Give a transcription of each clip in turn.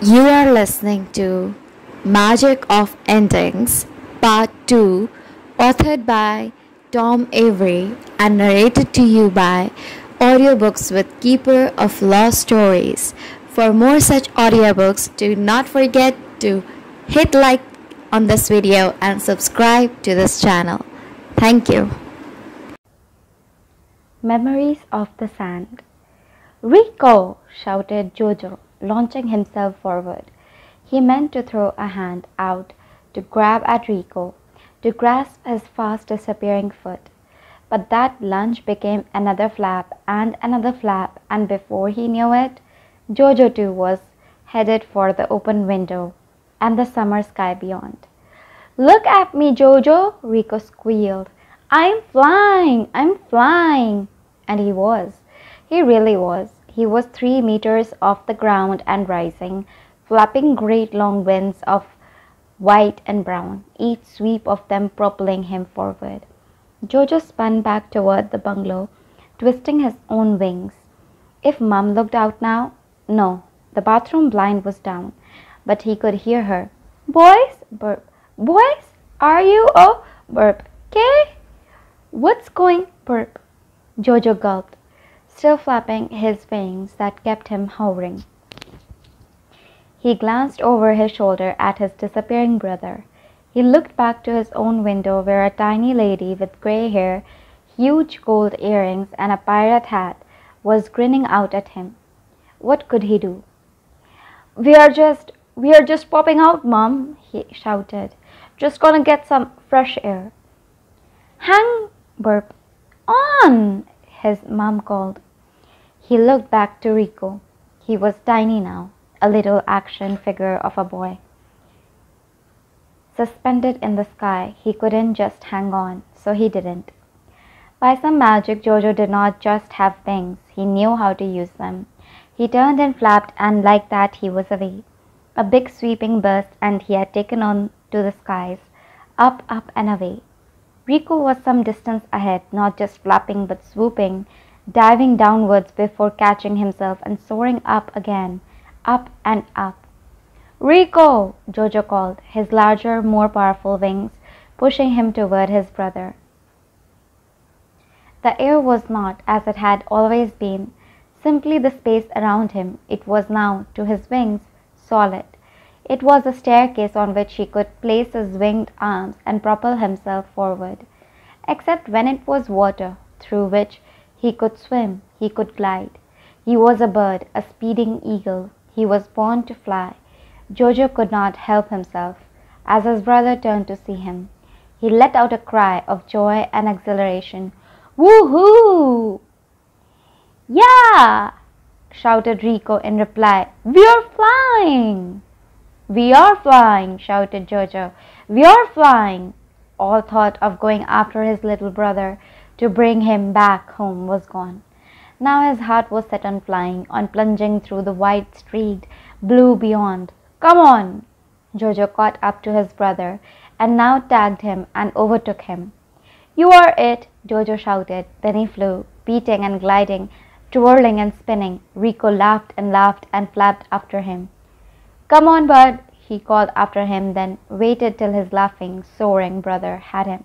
You are listening to Magic of Endings, Part 2, authored by Tom Avery and narrated to you by Audiobooks with Keeper of Lost Stories. For more such audiobooks, do not forget to hit like on this video and subscribe to this channel. Thank you. Memories of the Sand. Rico! shouted Jojo, launching himself forward. He meant to throw a hand out to grab at Rico, to grasp his fast disappearing foot. But that lunge became another flap and another flap, and before he knew it, Jojo too was headed for the open window and the summer sky beyond. Look at me, Jojo, Rico squealed. I'm flying, I'm flying. And he was. He really was. He was three meters off the ground and rising, flapping great long wings of white and brown, each sweep of them propelling him forward. Jojo spun back toward the bungalow, twisting his own wings. If Mum looked out now, no, the bathroom blind was down, but he could hear her. Boys, burp. Boys, are you? Oh, burp. K? What's going? Burp. Jojo gulped, still flapping his wings that kept him hovering. He glanced over his shoulder at his disappearing brother. He looked back to his own window where a tiny lady with gray hair, huge gold earrings, and a pirate hat was grinning out at him. What could he do? We are just we are just popping out, Mum, he shouted. Just gonna get some fresh air. Hang burp on his mum called. He looked back to Rico. He was tiny now, a little action figure of a boy. Suspended in the sky, he couldn't just hang on, so he didn't. By some magic, Jojo did not just have wings, he knew how to use them. He turned and flapped, and like that, he was away. A big sweeping burst, and he had taken on to the skies, up, up, and away. Rico was some distance ahead, not just flapping but swooping, diving downwards before catching himself and soaring up again, up and up. Rico! Jojo called, his larger, more powerful wings pushing him toward his brother. The air was not, as it had always been, simply the space around him. It was now, to his wings, solid. It was a staircase on which he could place his winged arms and propel himself forward. Except when it was water, through which he could swim, he could glide. He was a bird, a speeding eagle. He was born to fly. Jojo could not help himself. As his brother turned to see him, he let out a cry of joy and exhilaration. Woohoo! Yeah! shouted Rico in reply. We're flying! We are flying, shouted Jojo. We are flying! All thought of going after his little brother to bring him back home was gone. Now his heart was set on flying, on plunging through the white streaked blue beyond. Come on! Jojo caught up to his brother and now tagged him and overtook him. You are it! Jojo shouted. Then he flew, beating and gliding, twirling and spinning. Rico laughed and laughed and flapped after him. Come on, Bud, he called after him, then waited till his laughing, soaring brother had him.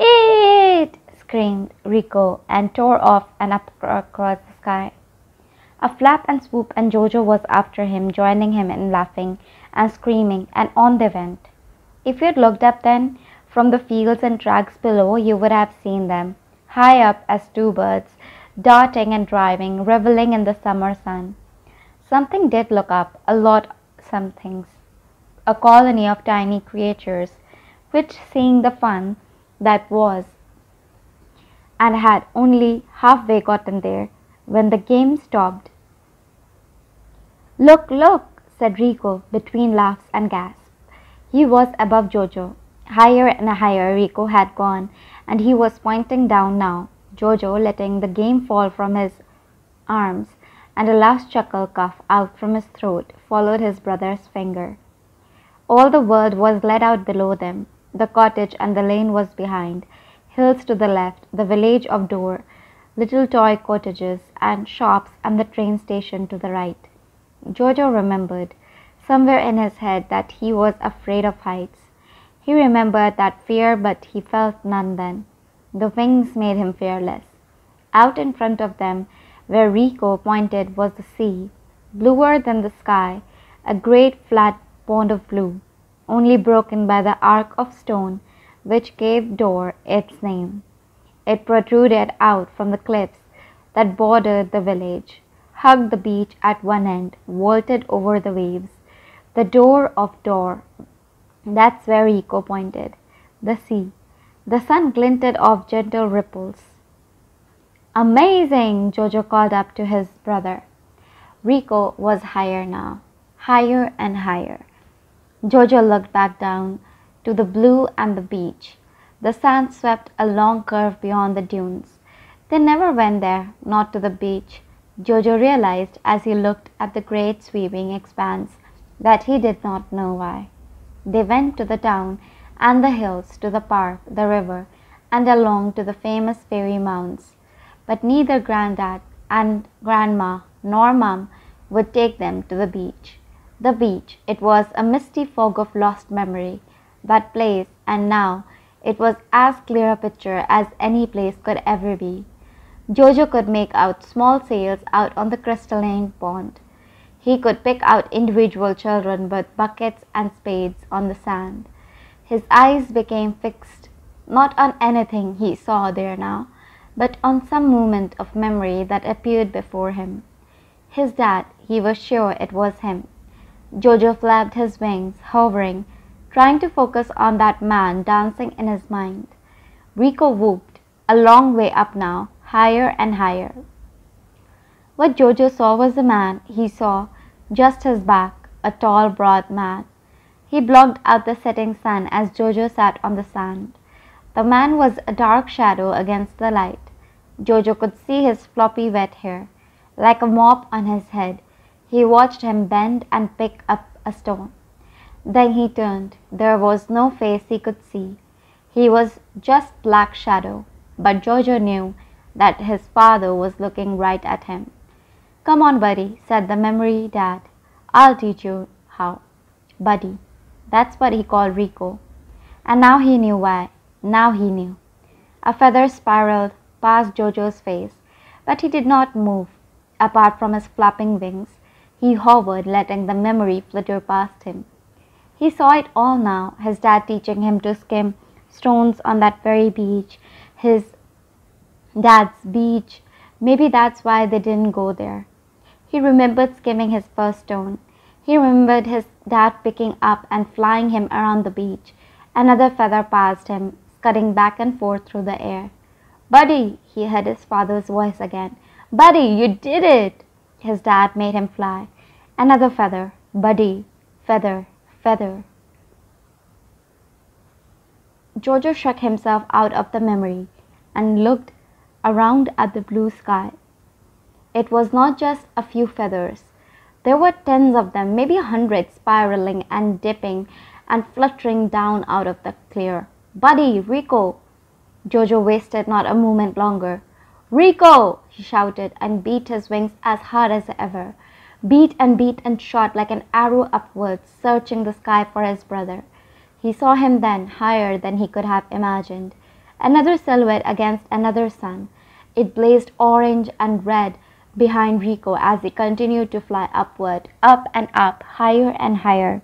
It! Screamed Rico and tore off and up across the sky. A flap and swoop, and Jojo was after him, joining him in laughing and screaming, and on they went. If you'd looked up then, from the fields and tracks below, you would have seen them, high up as two birds, darting and driving, reveling in the summer sun. Something did look up, a lot some things, a colony of tiny creatures, which seeing the fun that was, and had only halfway gotten there when the game stopped. Look, look, said Rico between laughs and gasps. He was above Jojo, Higher and higher Rico had gone, and he was pointing down now, Jojo letting the game fall from his arms, and a last chuckle cough out from his throat followed his brother's finger. All the world was led out below them. The cottage and the lane was behind, hills to the left, the village of Dor, little toy cottages and shops, and the train station to the right. Jojo remembered. somewhere in his head that he was afraid of heights. He remembered that fear, but he felt none then. The wings made him fearless. Out in front of them, where Rico pointed, was the sea, bluer than the sky, a great flat pond of blue, only broken by the arc of stone which gave Dor its name. It protruded out from the cliffs that bordered the village, hugged the beach at one end, vaulted over the waves. The door of Dor. That's where Rico pointed. The sea. The sun glinted off gentle ripples. Amazing! Jojo called up to his brother. Rico was higher now, higher and higher. Jojo looked back down to the blue and the beach. The sand swept a long curve beyond the dunes. They never went there, not to the beach. Jojo realized as he looked at the great sweeping expanse that he did not know why. They went to the town and the hills, to the park, the river, and along to the famous fairy mounds. But neither Grandad and Grandma nor Mum would take them to the beach. The beach, it was a misty fog of lost memory, that place, and now it was as clear a picture as any place could ever be. Jojo could make out small sails out on the crystalline pond. He could pick out individual children with buckets and spades on the sand. His eyes became fixed, not on anything he saw there now, but on some moment of memory that appeared before him. His dad, he was sure it was him. Jojo flapped his wings, hovering, trying to focus on that man dancing in his mind. Rico whooped, a long way up now, higher and higher. What Jojo saw was a man he saw just his back, a tall, broad man. He blocked out the setting sun as Jojo sat on the sand. The man was a dark shadow against the light. Jojo could see his floppy wet hair, like a mop on his head. He watched him bend and pick up a stone. Then he turned. There was no face he could see. He was just black shadow, but Jojo knew that his father was looking right at him. Come on, buddy, said the memory dad. I'll teach you how. Buddy. That's what he called Rico. And now he knew why. Now he knew. A feather spiraled past Jojo's face, but he did not move. Apart from his flapping wings, he hovered, letting the memory flitter past him. He saw it all now, his dad teaching him to skim stones on that very beach, his dad's beach. Maybe that's why they didn't go there. He remembered skimming his first stone. He remembered his dad picking up and flying him around the beach. Another feather passed him, scudding back and forth through the air. Buddy, he heard his father's voice again. Buddy, you did it! His dad made him fly. Another feather. Buddy, feather, feather. Jojo shook himself out of the memory and looked around at the blue sky. It was not just a few feathers. There were tens of them, maybe a hundred, spiraling and dipping and fluttering down out of the clear. Buddy, Rico! Jojo wasted not a moment longer. Rico! he shouted and beat his wings as hard as ever. Beat and beat and shot like an arrow upwards, searching the sky for his brother. He saw him then, higher than he could have imagined. Another silhouette against another sun. It blazed orange and red behind Rico as he continued to fly upward, up and up, higher and higher.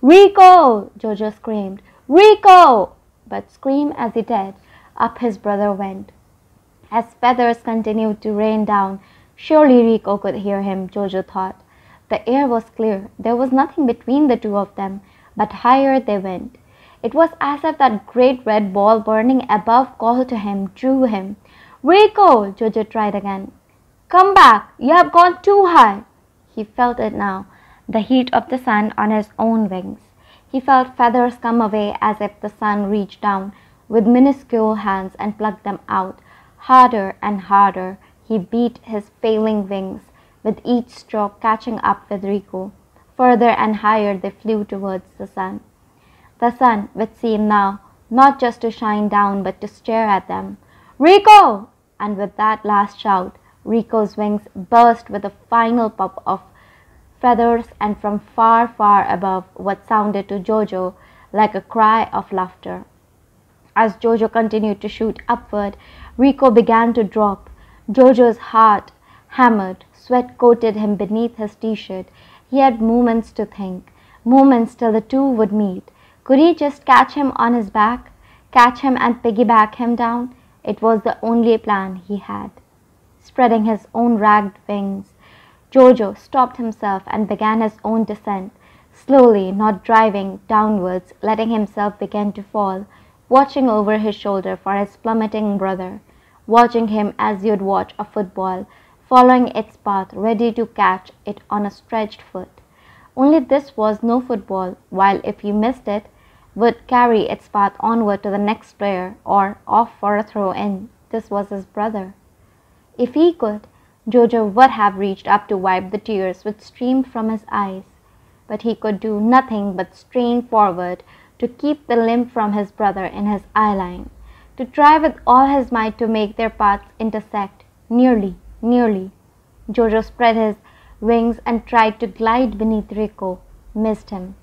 Rico! Jojo screamed. Rico! But scream as he did, up his brother went. As feathers continued to rain down, surely Rico could hear him, Jojo thought. The air was clear. There was nothing between the two of them, but higher they went. It was as if that great red ball burning above called to him, drew him. Rico! Jojo tried again. Come back! You have gone too high! He felt it now, the heat of the sun on his own wings. He felt feathers come away as if the sun reached down with minuscule hands and plucked them out. Harder and harder he beat his failing wings, with each stroke catching up with Rico. Further and higher they flew towards the sun. The sun, which seemed now not just to shine down but to stare at them. Rico! And with that last shout, Rico's wings burst with a final puff of feathers, and from far, far above what sounded to Jojo like a cry of laughter. As Jojo continued to shoot upward, Rico began to drop. Jojo's heart hammered, sweat coated him beneath his t shirt. He had moments to think, moments till the two would meet. Could he just catch him on his back, catch him and piggyback him down? It was the only plan he had. Spreading his own ragged wings, Jojo stopped himself and began his own descent, slowly, not driving downwards, letting himself begin to fall, watching over his shoulder for his plummeting brother, watching him as you'd watch a football, following its path, ready to catch it on a stretched foot. Only this was no football, while if you missed it, would carry its path onward to the next player or off for a throw in. This was his brother. If he could, Jojo would have reached up to wipe the tears which streamed from his eyes, but he could do nothing but strain forward to keep the limb from his brother in his eye line, to try with all his might to make their paths intersect. Nearly, nearly. Jojo spread his wings and tried to glide beneath Rico, missed him.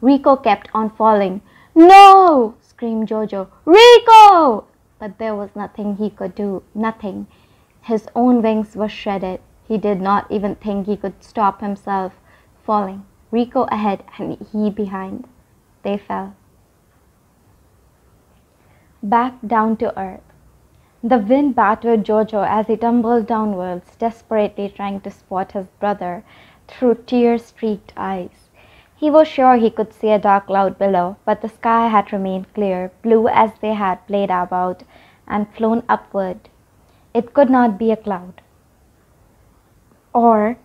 Rico kept on falling. No! screamed Jojo. Rico! But there was nothing he could do, nothing. His own wings were shredded. He did not even think he could stop himself falling. Rico ahead and he behind. They fell. Back down to earth. The wind battered Jojo as he tumbled downwards, desperately trying to spot his brother through tear streaked eyes. He was sure he could see a dark cloud below, but the sky had remained clear, blue as they had played about and flown upward. It could not be a cloud. Or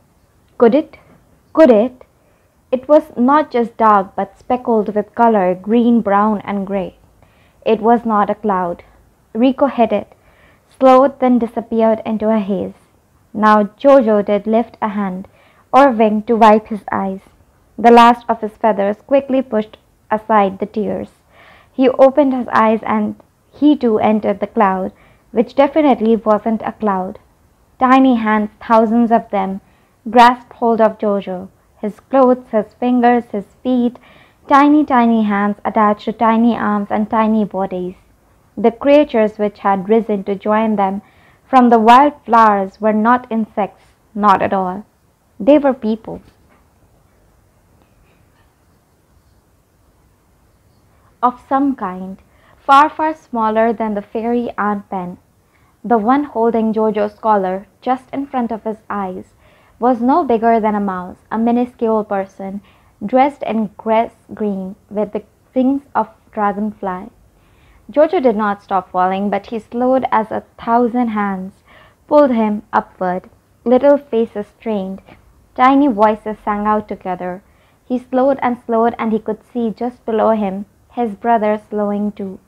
could it? Could it? It was not just dark but speckled with color green, brown, and gray. It was not a cloud. Rico hit it, slowed, then disappeared into a haze. Now Jojo did lift a hand or wing to wipe his eyes. The last of his feathers quickly pushed aside the tears. He opened his eyes and he too entered the cloud, which definitely wasn't a cloud. Tiny hands, thousands of them, grasped hold of Jojo. His clothes, his fingers, his feet, tiny, tiny hands attached to tiny arms and tiny bodies. The creatures which had risen to join them from the wild flowers were not insects, not at all. They were people. of some kind, far, far smaller than the fairy Aunt Pen. The one holding Jojo's collar just in front of his eyes was no bigger than a mouse, a minuscule person dressed in grass green with the wings of dragonfly. Jojo did not stop falling, but he slowed as a thousand hands pulled him upward. Little faces strained, tiny voices sang out together. He slowed and slowed, and he could see just below him his brother slowing too.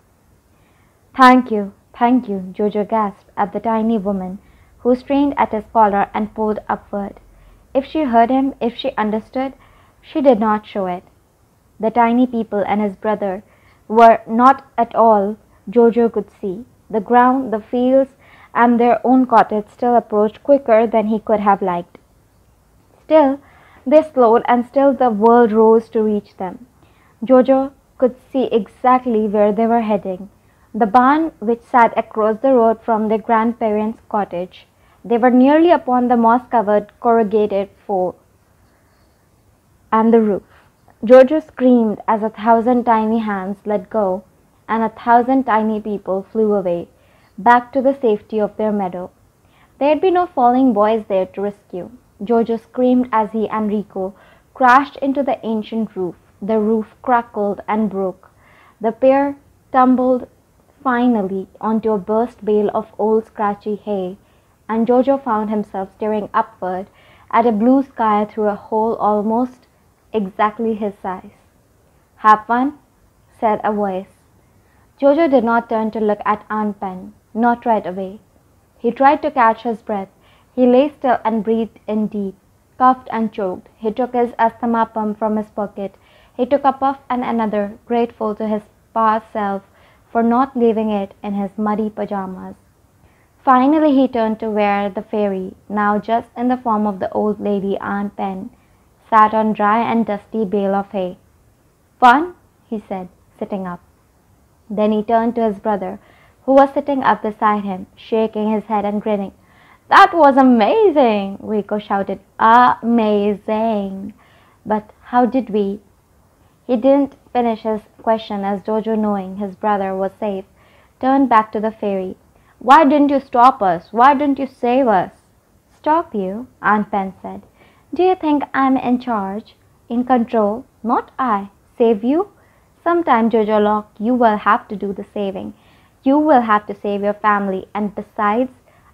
Thank you, thank you, Jojo gasped at the tiny woman who strained at his collar and pulled upward. If she heard him, if she understood, she did not show it. The tiny people and his brother were not at all Jojo could see. The ground, the fields, and their own cottage still approached quicker than he could have liked. Still, they slowed, and still the world rose to reach them. Jojo could see exactly where they were heading. The barn, which sat across the road from their grandparents' cottage, they were nearly upon the moss covered corrugated floor and the roof. Jojo screamed as a thousand tiny hands let go and a thousand tiny people flew away, back to the safety of their meadow. There'd be no falling boys there to rescue. Jojo screamed as he and Rico crashed into the ancient roof. The roof crackled and broke. The pair tumbled finally onto a burst bale of old scratchy hay, and Jojo found himself staring upward at a blue sky through a hole almost exactly his size. Have fun? said a voice. Jojo did not turn to look at Aunt Pen, not right away. He tried to catch his breath. He lay still and breathed in deep, coughed and choked. He took his asthma pump from his pocket he took a puff and another, grateful to his past self for not leaving it in his muddy pajamas. Finally, he turned to where the fairy, now just in the form of the old lady Aunt Pen, sat on dry and dusty bale of hay. Fun, he said, sitting up. Then he turned to his brother, who was sitting up beside him, shaking his head and grinning. That was amazing! Rico shouted. Amazing! But how did we? He didn't finish his question as Jojo, knowing his brother was safe, turned back to the fairy. Why didn't you stop us? Why didn't you save us? Stop you? Aunt Pen said. Do you think I'm in charge? In control? Not I. Save you? Sometime, Jojo Lock, you will have to do the saving. You will have to save your family, and besides,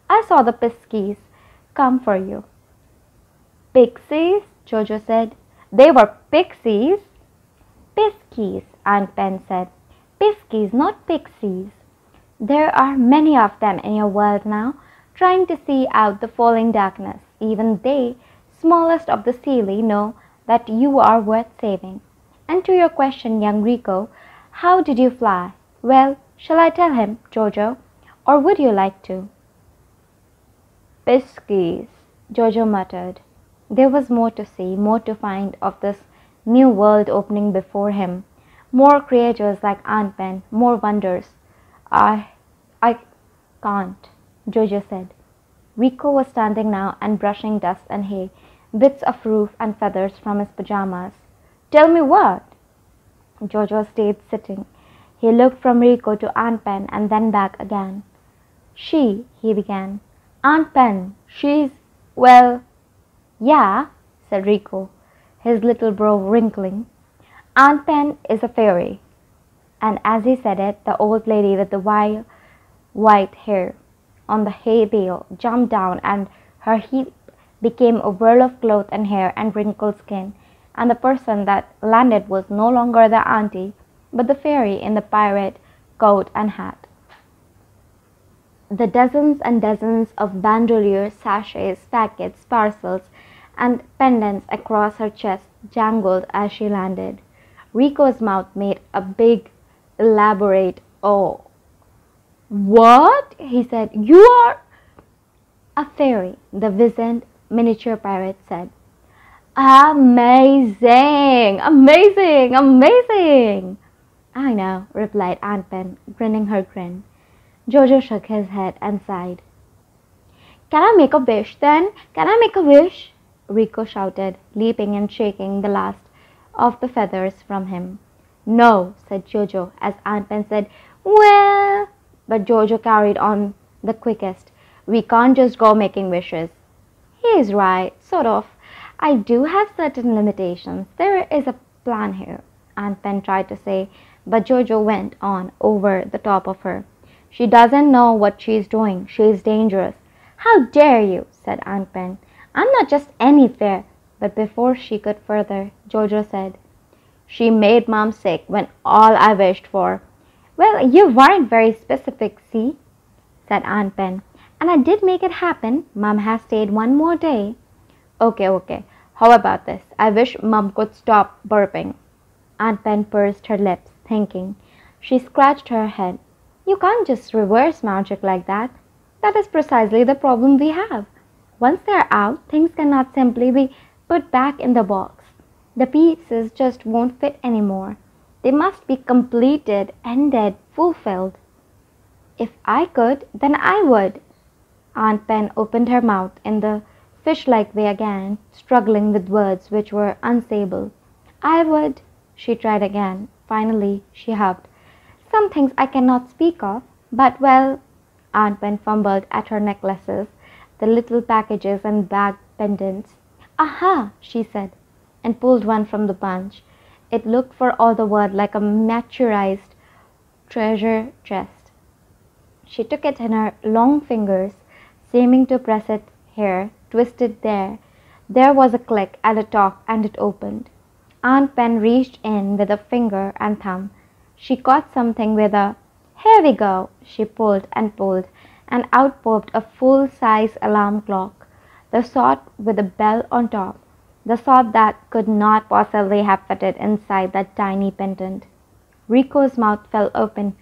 I saw the Piskies come for you. Pixies? Jojo said. They were pixies? Piskies, Aunt Pen said. Piskies, not pixies. There are many of them in your world now, trying to see out the falling darkness. Even they, smallest of the Seelie, know that you are worth saving. And to your question, young Rico, how did you fly? Well, shall I tell him, Jojo, or would you like to? Piskies, Jojo muttered. There was more to see, more to find of this new world opening before him. More creatures like Aunt Pen, more wonders. I, I can't, Jojo said. Rico was standing now and brushing dust and hay, bits of roof and feathers from his pajamas. Tell me what? Jojo stayed sitting. He looked from Rico to Aunt Pen and then back again. She, he began. Aunt Pen, she's, well, yeah, said Rico, his little brow wrinkling. Aunt Pen is a fairy. And as he said it, the old lady with the wild white hair on the hay bale jumped down and her heap became a whirl of cloth and hair and wrinkled skin, and the person that landed was no longer the auntie, but the fairy in the pirate coat and hat. The dozens and dozens of bandoliers, sachets, packets, parcels, and pendants across her chest jangled as she landed. Rico's mouth made a big, elaborate O. What? he said. You are a fairy, the wizened miniature pirate said. Amazing! Amazing! Amazing! I know, replied Aunt Pen, grinning her grin. Jojo shook his head and sighed. Can I make a wish then? Can I make a wish? Rico shouted, leaping and shaking the last of the feathers from him. No, said Jojo, as Aunt Pen said, Well, but Jojo carried on the quickest. We can't just go making wishes. He is right, sort of. I do have certain limitations. There is a plan here, Aunt Pen tried to say, but Jojo went on over the top of her. She doesn't know what she's doing. She's dangerous. How dare you? said Aunt Pen. I'm not just any fair. But before she could further, Jojo said, She made Mom sick when all I wished for. Well, you weren't very specific, see? said Aunt Pen. And I did make it happen. Mom has stayed one more day. Okay, okay. How about this? I wish Mom could stop burping. Aunt Pen pursed her lips, thinking. She scratched her head. You can't just reverse magic like that. That is precisely the problem we have. Once they're out, things cannot simply be put back in the box. The pieces just won't fit anymore. They must be completed, ended, fulfilled. If I could, then I would. Aunt Pen opened her mouth in the fish like way again, struggling with words which were unsayable. I would, she tried again. Finally, she huffed. Some things I cannot speak of, but well, Aunt Pen fumbled at her necklaces, the little packages and bag pendants. Aha, she said, and pulled one from the bunch. It looked for all the world like a miniaturized treasure chest. She took it in her long fingers, seeming to press it here, twisted there. There was a click and a talk, and it opened. Aunt Pen reached in with a finger and thumb she caught something with a "Here we go!" She pulled and pulled, and out popped a full size alarm clock, the sort with a bell on top, the sort that could not possibly have fitted inside that tiny pendant. Rico's mouth fell open.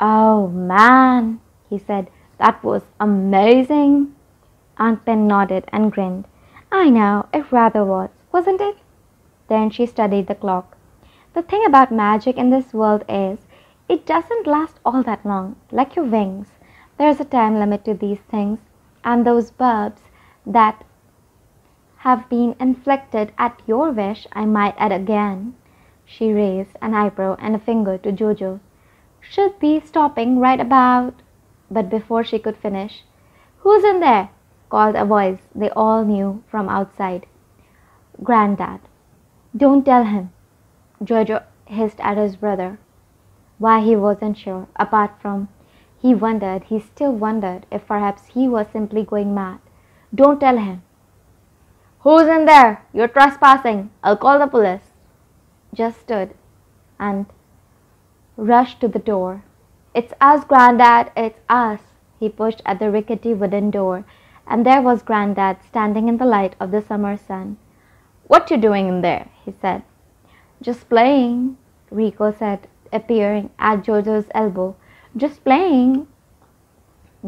"Oh, man!" he said. That was amazing. Aunt Pen nodded and grinned. I know, it rather was, wasn't it? Then she studied the clock. The thing about magic in this world is, it doesn't last all that long, like your wings. There's a time limit to these things, and those bulbs that have been inflicted at your wish, I might add again. She raised an eyebrow and a finger to Jojo. Should be stopping right about. But before she could finish, Who's in there? called a voice they all knew from outside. Grandad. Don't tell him. Jojo hissed at his brother. Why he wasn't sure, apart from he wondered, he still wondered if perhaps he was simply going mad. Don't tell him. Who's in there? You're trespassing. I'll call the police. Just stood and rushed to the door. It's us, Grandad, it's us. He pushed at the rickety wooden door, and there was Grandad standing in the light of the summer sun. What you doing in there? he said. Just playing, Rico said, appearing at Jojo's elbow. Just playing.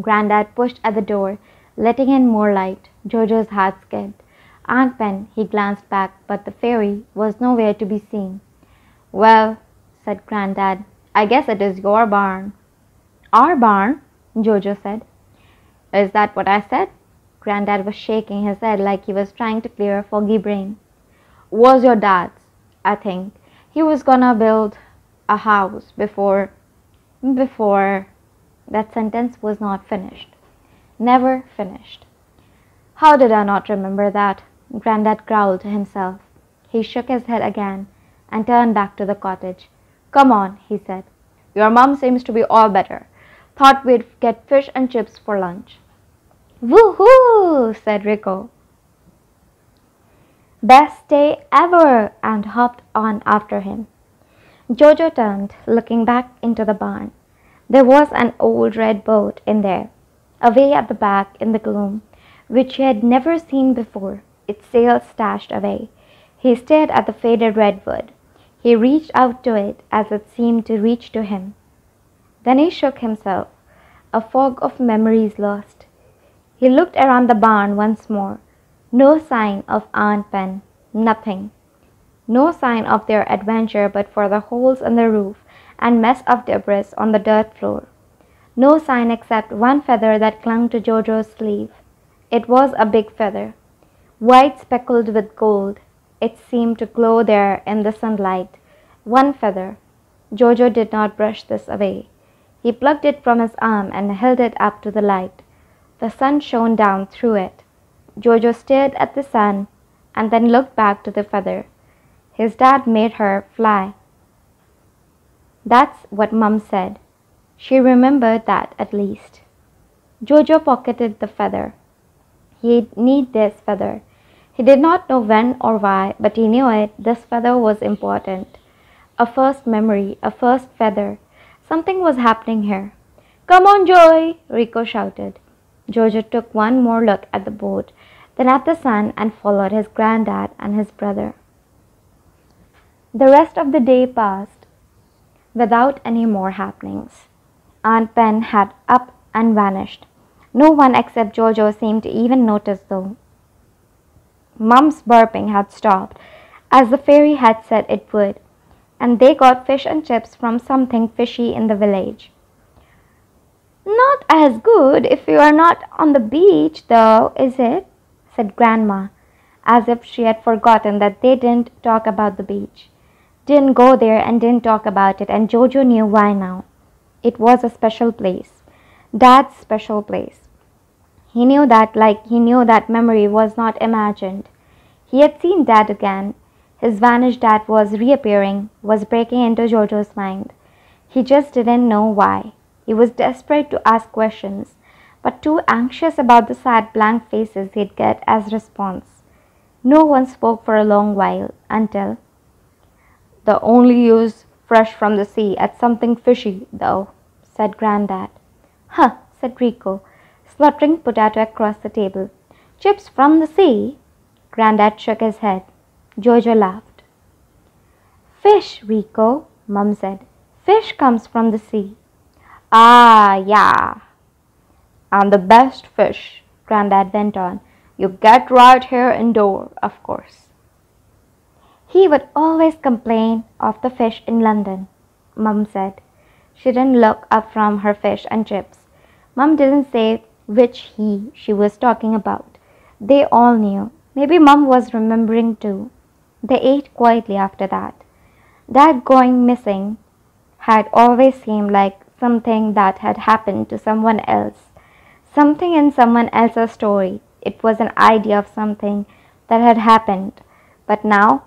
Grandad pushed at the door, letting in more light. Jojo's heart skipped. Aunt Pen, he glanced back, but the fairy was nowhere to be seen. Well, said Grandad, I guess it is your barn. Our barn, Jojo said. Is that what I said? Grandad was shaking his head like he was trying to clear a foggy brain. Was your dad's, I think. He was gonna build a house before before that sentence was not finished. Never finished. How did I not remember that? Grandad growled to himself. He shook his head again and turned back to the cottage. Come on, he said. Your mum seems to be all better. Thought we'd get fish and chips for lunch. Woohoo! said Rico. Best day ever! and hopped on after him. Jojo turned, looking back into the barn. There was an old red boat in there, away at the back in the gloom, which he had never seen before its sails stashed away. He stared at the faded redwood. He reached out to it as it seemed to reach to him. Then he shook himself, a fog of memories lost. He looked around the barn once more. No sign of Aunt Pen, nothing. No sign of their adventure but for the holes in the roof and mess of debris on the dirt floor. No sign except one feather that clung to Jojo's sleeve. It was a big feather white speckled with gold. It seemed to glow there in the sunlight. One feather. Jojo did not brush this away. He plucked it from his arm and held it up to the light. The sun shone down through it. Jojo stared at the sun and then looked back to the feather. His dad made her fly. That's what Mum said. She remembered that at least. Jojo pocketed the feather. He'd need this feather. He did not know when or why, but he knew it. This feather was important. A first memory, a first feather. Something was happening here. Come on, Joey, Rico shouted. Jojo took one more look at the boat, then at the sun, and followed his granddad and his brother. The rest of the day passed without any more happenings. Aunt Pen had up and vanished. No one except Jojo seemed to even notice, though. Mum's burping had stopped, as the fairy had said it would, and they got fish and chips from something fishy in the village. Not as good if you are not on the beach, though, is it? said Grandma, as if she had forgotten that they didn't talk about the beach. Didn't go there and didn't talk about it, and Jojo knew why now. It was a special place. Dad's special place. He knew that, like he knew that memory was not imagined. He had seen Dad again. His vanished dad was reappearing, was breaking into Jojo's mind. He just didn't know why. He was desperate to ask questions, but too anxious about the sad blank faces he'd get as response. No one spoke for a long while until the only use fresh from the sea at something fishy, though, said Grandad. Huh, said Rico, fluttering potato across the table. Chips from the sea? Grandad shook his head. Jojo laughed. Fish, Rico, Mum said. Fish comes from the sea. Ah, yeah. And the best fish, Grandad went on, you get right here in Dor, of course. He would always complain of the fish in London, Mum said. She didn't look up from her fish and chips. Mum didn't say which he she was talking about. They all knew. Maybe Mum was remembering too. They ate quietly after that. Dad going missing had always seemed like something that had happened to someone else, something in someone else's story. It was an idea of something that had happened. But now,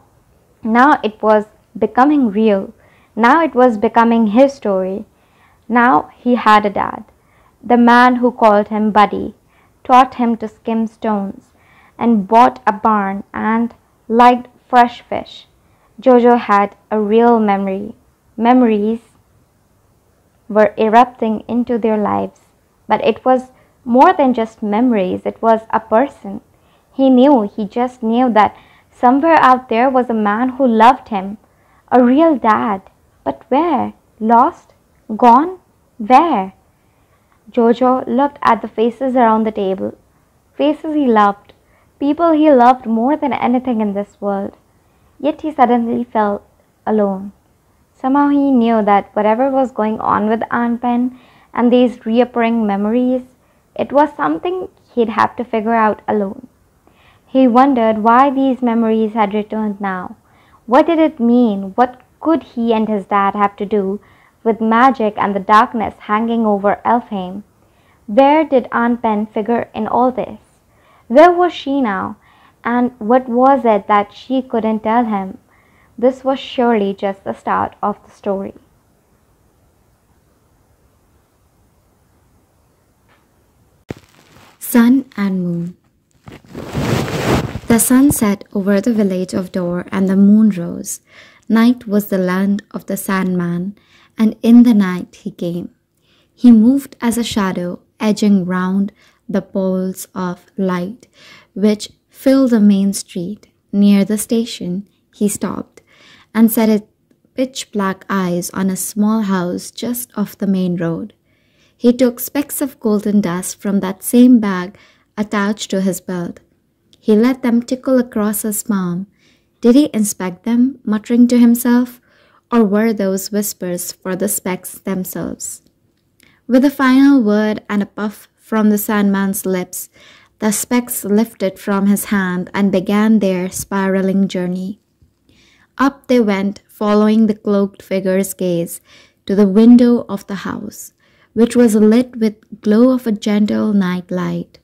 now it was becoming real. Now it was becoming his story. Now he had a dad. The man who called him Buddy taught him to skim stones and bought a barn and liked fresh fish. Jojo had a real memory. Memories were erupting into their lives, but it was more than just memories, it was a person. He knew, he just knew that somewhere out there was a man who loved him, a real dad. But where? Lost? Gone? Where? Jojo looked at the faces around the table. Faces he loved, people he loved more than anything in this world. Yet he suddenly felt alone. Somehow he knew that whatever was going on with Aunt Pen and these reappearing memories, it was something he'd have to figure out alone. He wondered why these memories had returned now. What did it mean? What could he and his dad have to do with magic and the darkness hanging over Elfheim? Where did Aunt Pen figure in all this? Where was she now? And what was it that she couldn't tell him? This was surely just the start of the story. Sun and Moon The sun set over the village of Dor and the moon rose. Night was the land of the Sandman, and in the night he came. He moved as a shadow, edging round the poles of light which filled the main street. Near the station, he stopped and set his pitch black eyes on a small house just off the main road. He took specks of golden dust from that same bag attached to his belt. He let them tickle across his palm. Did he inspect them, muttering to himself, or were those whispers for the specks themselves? With a final word and a puff from the Sandman's lips, the specks lifted from his hand and began their spiraling journey. Up they went, following the cloaked figure's gaze, to the window of the house which was lit with glow of a gentle night light.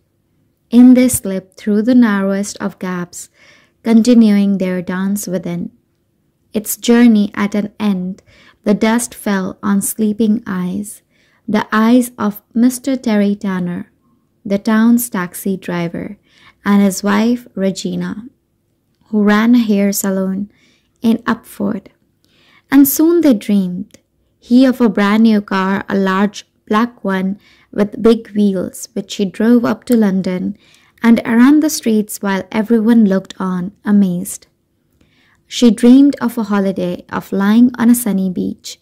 In they slipped through the narrowest of gaps, continuing their dance within. Its journey at an end, the dust fell on sleeping eyes, the eyes of Mr. Terry Tanner, the town's taxi driver, and his wife Regina, who ran a hair salon in Upford. And soon they dreamed, he of a brand new car, a large black one with big wheels, which she drove up to London and around the streets while everyone looked on, amazed. She dreamed of a holiday, of lying on a sunny beach.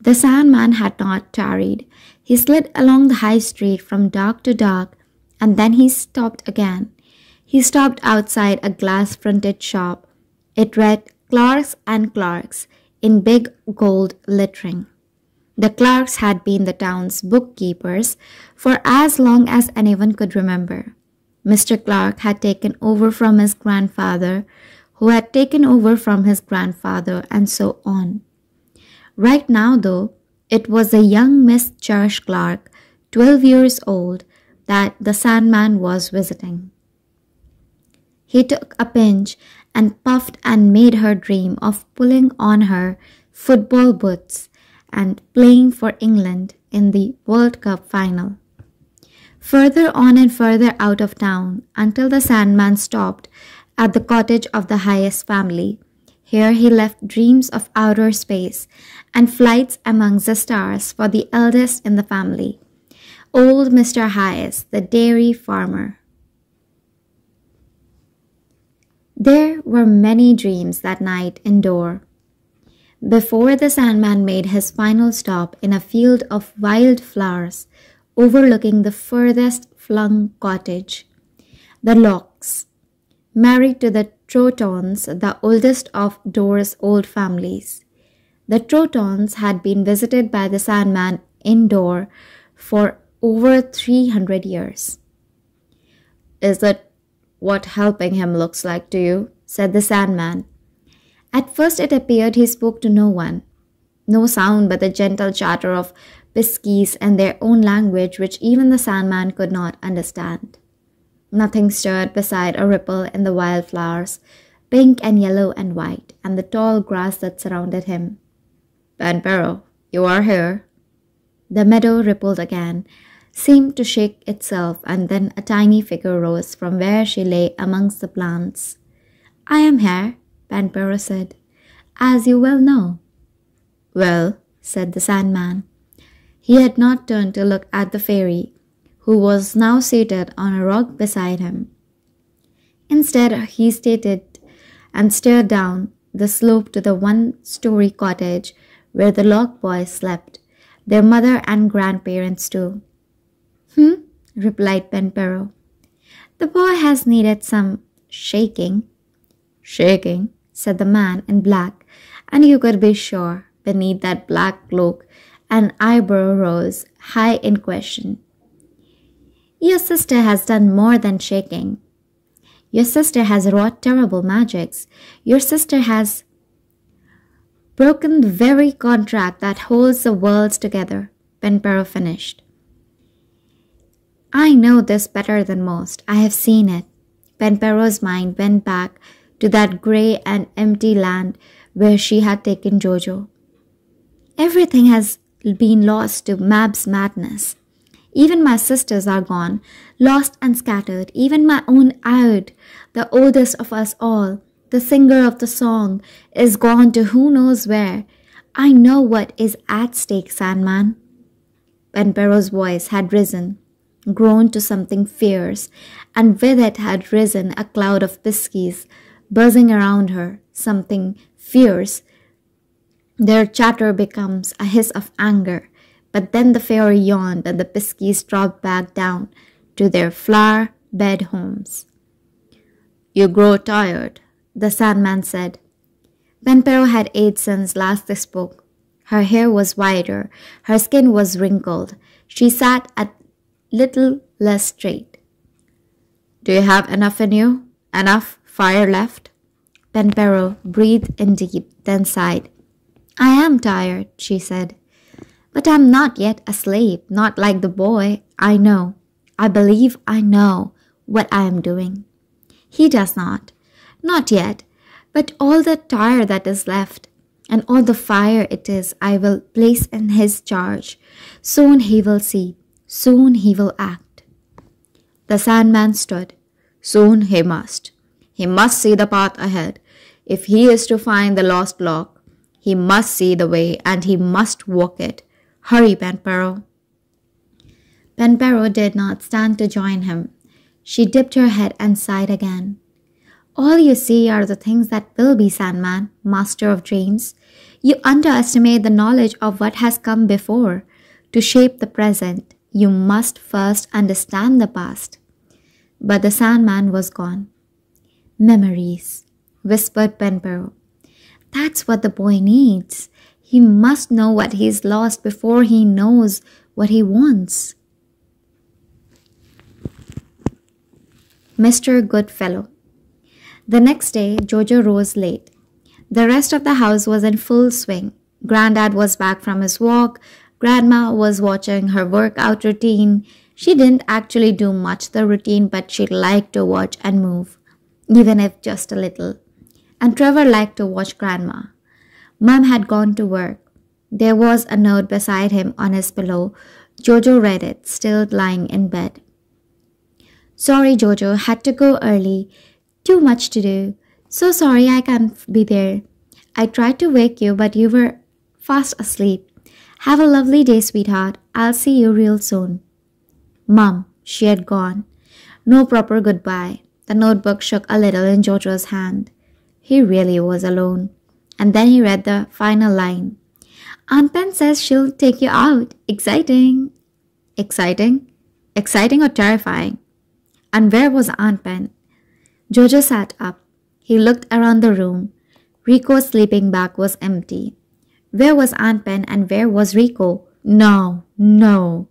The Sandman had not tarried. He slid along the high street from dark to dark, and then he stopped again. He stopped outside a glass fronted shop. It read Clarks and Clarks in big gold lettering. The Clarks had been the town's bookkeepers for as long as anyone could remember. Mr. Clark had taken over from his grandfather, who had taken over from his grandfather, and so on. Right now, though, it was a young Miss Cherish Clark, 12 years old, that the Sandman was visiting. He took a pinch and puffed and made her dream of pulling on her football boots and playing for England in the World Cup final. Further on and further out of town until the Sandman stopped at the cottage of the highest family. Here he left dreams of outer space and flights among the stars for the eldest in the family, old Mr. Hayes, the dairy farmer. There were many dreams that night in Dor. Before the Sandman made his final stop in a field of wild flowers, overlooking the furthest flung cottage. The Locks, married to the Trottons, the oldest of Dor's old families. The Trotons had been visited by the Sandman in Dor for over 300 years. Is that what helping him looks like to you? said the Sandman. At first it appeared he spoke to no one. No sound but the gentle chatter of piskies and their own language which even the Sandman could not understand. Nothing stirred beside a ripple in the wildflowers, pink and yellow and white, and the tall grass that surrounded him. Banpero, you are here. The meadow rippled again, seemed to shake itself, and then a tiny figure rose from where she lay amongst the plants. I am here, Banpero said, as you well know. Well, said the Sandman. He had not turned to look at the fairy, who was now seated on a rock beside him. Instead, he stated and stared down the slope to the one story cottage where the Lock boys slept, their mother and grandparents too. Hmm, replied Ben Banpero. The boy has needed some shaking. Shaking, said the man in black, and you could be sure beneath that black cloak an eyebrow rose high in question. Your sister has done more than shaking. Your sister has wrought terrible magics. Your sister has broken the very contract that holds the worlds together, Banpero finished. I know this better than most. I have seen it. Banpero's mind went back to that grey and empty land where she had taken Jojo. Everything has been lost to Mab's madness. Even my sisters are gone, lost and scattered. Even my own Aud, the oldest of us all, the singer of the song, is gone to who knows where. I know what is at stake, Sandman. Banpero's voice had risen, grown to something fierce, and with it had risen a cloud of piskies buzzing around her, something fierce. Their chatter becomes a hiss of anger but then the fairy yawned and the piskies dropped back down to their flower bed homes. You grow tired, the Sandman said. Banpero had eight since last they spoke. Her hair was whiter, her skin was wrinkled. She sat a little less straight. Do you have enough in you? Enough fire left? Banpero breathed in deep, then sighed. I am tired, she said. But I'm not yet a slave, not like the boy. I know. I believe I know what I am doing. He does not. Not yet. But all the tire that is left, and all the fire it is, I will place in his charge. Soon he will see. Soon he will act. The Sandman stood. Soon he must. He must see the path ahead. If he is to find the lost lock, he must see the way and he must walk it. Hurry, Banpero. Banpero did not stand to join him. She dipped her head and sighed again. All you see are the things that will be, Sandman, master of dreams. You underestimate the knowledge of what has come before. To shape the present, you must first understand the past. But the Sandman was gone. Memories, whispered Banpero. That's what the boy needs. He must know what he's lost before he knows what he wants. Mr. Goodfellow. The next day, Jojo rose late. The rest of the house was in full swing. Grandad was back from his walk. Grandma was watching her workout routine. She didn't actually do much the routine, but she liked to watch and move, even if just a little. And Trevor liked to watch Grandma. Mum had gone to work. There was a note beside him on his pillow. Jojo read it, still lying in bed. Sorry, Jojo, had to go early. Too much to do. So sorry I can't be there. I tried to wake you, but you were fast asleep. Have a lovely day, sweetheart. I'll see you real soon. Mum, she had gone. No proper goodbye. The notebook shook a little in Jojo's hand. He really was alone. And then he read the final line Aunt Pen says she'll take you out. Exciting. Exciting? Exciting or terrifying? And where was Aunt Pen? Jojo sat up. He looked around the room. Rico's sleeping bag was empty. Where was Aunt Pen and where was Rico? No, no.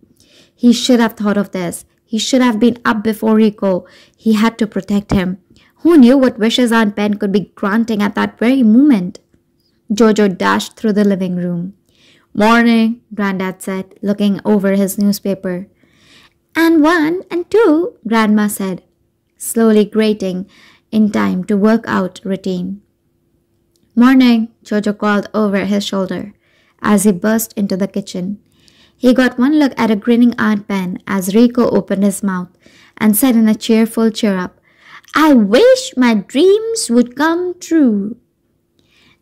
He should have thought of this. He should have been up before Rico. He had to protect him. Who knew what wishes Aunt Pen could be granting at that very moment? Jojo dashed through the living room. Morning, Grandad said, looking over his newspaper. And one and two, Grandma said, slowly grating in time to work out routine. Morning, Jojo called over his shoulder as he burst into the kitchen. He got one look at a grinning Aunt Pen as Rico opened his mouth and said in a cheerful cheer up, I wish my dreams would come true.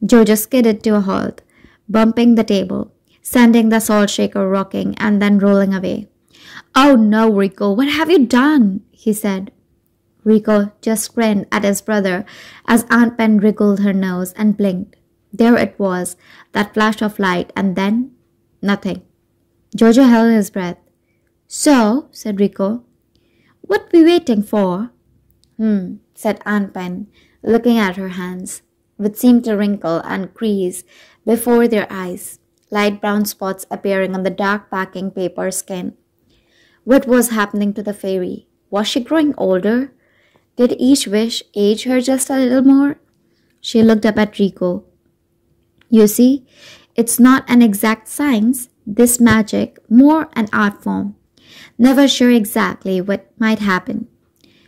Jojo skidded to a halt, bumping the table, sending the salt shaker rocking and then rolling away. Oh no, Rico, what have you done? he said. Rico just grinned at his brother as Aunt Pen wriggled her nose and blinked. There it was, that flash of light, and then nothing. Jojo held his breath. So, said Rico, what we waiting for? Hmm, said Aunt Pen, looking at her hands, which seemed to wrinkle and crease before their eyes, light brown spots appearing on the dark packing paper skin. What was happening to the fairy? Was she growing older? Did each wish age her just a little more? She looked up at Rico. You see, it's not an exact science, this magic, more an art form. Never sure exactly what might happen.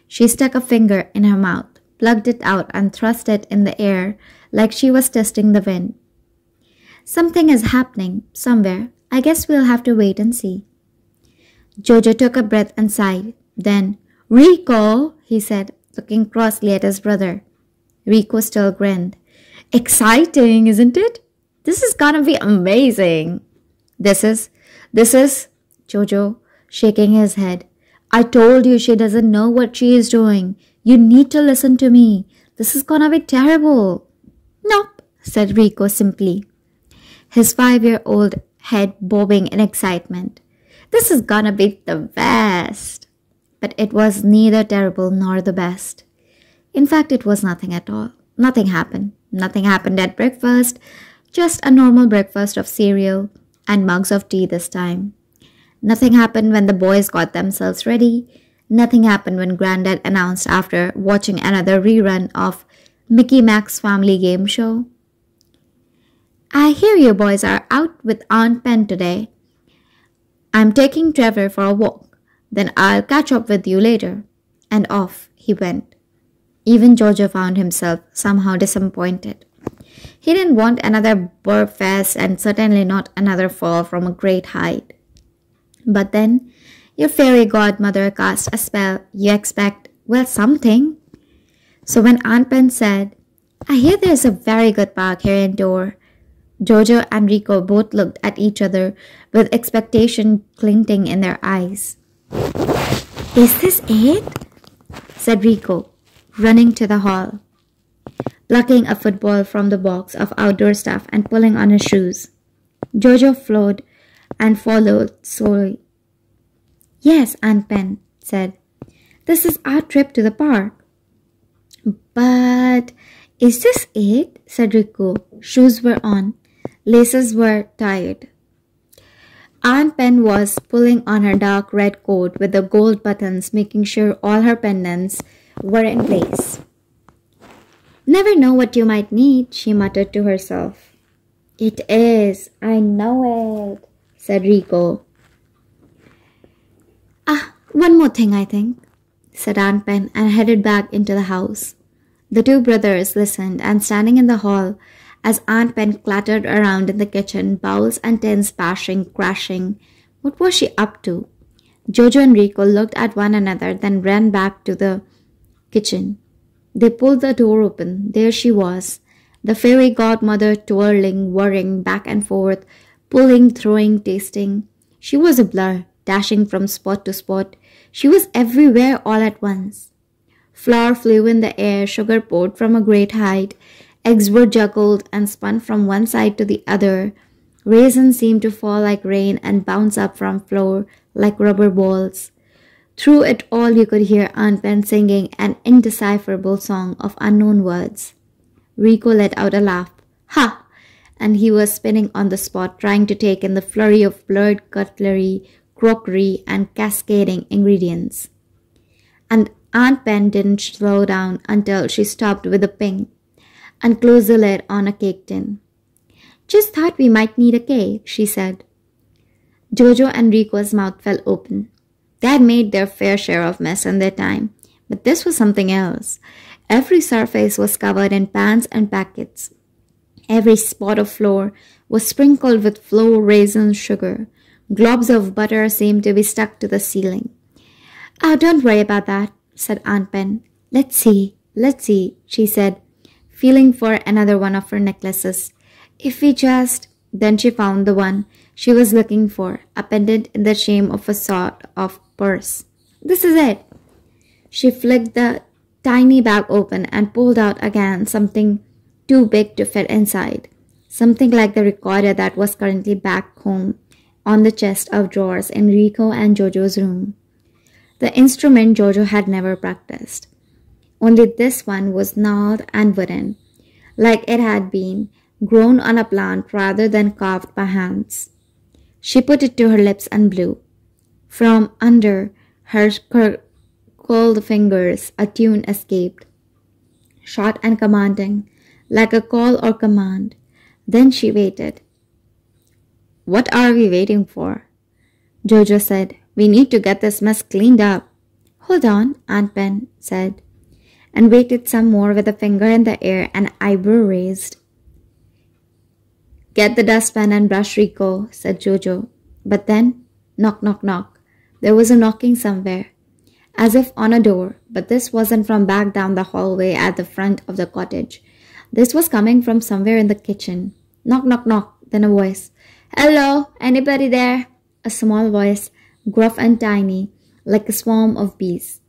She stuck a finger in her mouth, plugged it out, and thrust it in the air like she was testing the wind. Something is happening somewhere. I guess we'll have to wait and see. Jojo took a breath and sighed. Then, Rico, he said, looking crossly at his brother. Rico still grinned. Exciting, isn't it? This is gonna be amazing. This is, this is, Jojo, shaking his head. I told you she doesn't know what she is doing. You need to listen to me. This is gonna be terrible. Nope, said Rico simply, his five year old head bobbing in excitement. This is gonna be the best. But it was neither terrible nor the best. In fact, it was nothing at all. Nothing happened. Nothing happened at breakfast. Just a normal breakfast of cereal and mugs of tea this time. Nothing happened when the boys got themselves ready. Nothing happened when Grandad announced after watching another rerun of Mickey Mac's Family Game Show. I hear you boys are out with Aunt Pen today. I'm taking Trevor for a walk. Then I'll catch up with you later. And off he went. Even Jojo found himself somehow disappointed. He didn't want another burp fest and certainly not another fall from a great height. But then, your fairy godmother cast a spell, you expect, well, something. So when Aunt Pen said, I hear there's a very good park here in indoor, Jojo and Rico both looked at each other with expectation glinting in their eyes. Is this it? said Rico, running to the hall plucking a football from the box of outdoor stuff and pulling on his shoes. Jojo flowed and followed slowly. Yes, Aunt Pen said. This is our trip to the park. But is this it? said Rico. Shoes were on. Laces were tied. Aunt Pen was pulling on her dark red coat with the gold buttons, making sure all her pendants were in place. Never know what you might need, she muttered to herself. It is, I know it, said Rico. Ah, one more thing, I think, said Aunt Pen and headed back into the house. The two brothers listened, and standing in the hall, as Aunt Pen clattered around in the kitchen, bowls and tins bashing, crashing, what was she up to? Jojo and Rico looked at one another, then ran back to the kitchen. They pulled the door open. There she was, the fairy godmother twirling, whirring back and forth, pulling, throwing, tasting. She was a blur, dashing from spot to spot. She was everywhere all at once. Flour flew in the air, sugar poured from a great height, eggs were juggled and spun from one side to the other. Raisins seemed to fall like rain and bounce up from floor like rubber balls. Through it all, you could hear Aunt Pen singing an indecipherable song of unknown words. Rico let out a laugh. Ha! And he was spinning on the spot, trying to take in the flurry of blurred cutlery, crockery, and cascading ingredients. And Aunt Pen didn't slow down until she stopped with a ping and closed the lid on a cake tin. Just thought we might need a cake, she said. Jojo and Rico's mouth fell open. They had made their fair share of mess in their time, but this was something else. Every surface was covered in pans and packets. Every spot of floor was sprinkled with flour raisin sugar. Globs of butter seemed to be stuck to the ceiling. Oh, don't worry about that, said Aunt Pen. Let's see, let's see, she said, feeling for another one of her necklaces. If we just. Then she found the one she was looking for, a pendant in the shape of a sort of purse. This is it. She flicked the tiny bag open and pulled out again something too big to fit inside. Something like the recorder that was currently back home on the chest of drawers in Rico and Jojo's room. The instrument Jojo had never practiced. Only this one was gnarled and wooden, like it had been grown on a plant rather than carved by hands. She put it to her lips and blew. From under her curled fingers, a tune escaped, short and commanding, like a call or command. Then she waited. What are we waiting for? Jojo said, We need to get this mess cleaned up. Hold on, Aunt Pen said, and waited some more with a finger in the air and eyebrow raised. Get the dustpan and brush, Rico, said Jojo. But then, knock, knock, knock. There was a knocking somewhere, as if on a door, but this wasn't from back down the hallway at the front of the cottage. This was coming from somewhere in the kitchen. Knock, knock, knock. Then a voice. Hello, anybody there? A small voice, gruff and tiny, like a swarm of bees.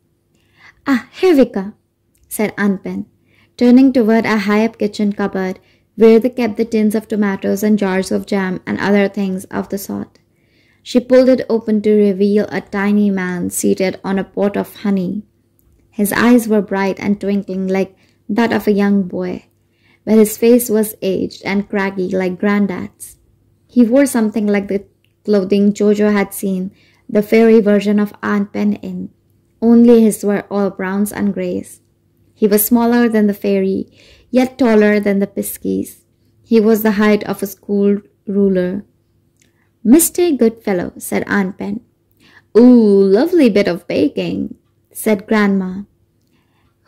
Ah, here we come, said Aunt Pen, turning toward a high-up kitchen cupboard where they kept the tins of tomatoes and jars of jam and other things of the sort. She pulled it open to reveal a tiny man seated on a pot of honey. His eyes were bright and twinkling like that of a young boy, but his face was aged and craggy like Grandad's. He wore something like the clothing Jojo had seen the fairy version of Aunt Pen in, only his were all browns and grays. He was smaller than the fairy, yet taller than the Piskies. He was the height of a school ruler. Mr. Goodfellow, said Aunt Pen. Ooh, lovely bit of baking, said Grandma,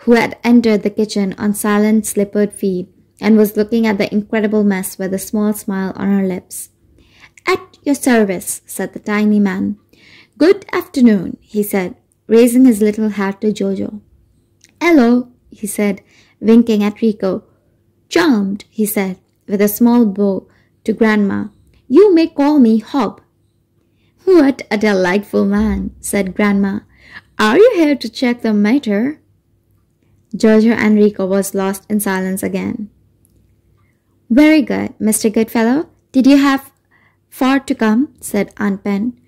who had entered the kitchen on silent slippered feet and was looking at the incredible mess with a small smile on her lips. At your service, said the tiny man. Good afternoon, he said, raising his little hat to Jojo. Hello, he said, winking at Rico. Charmed, he said, with a small bow to Grandma. You may call me Hob. What a delightful man, said Grandma. Are you here to check the matter? Jojo and Rico was lost in silence again. Very good, Mr. Goodfellow. Did you have far to come? said Aunt Pen.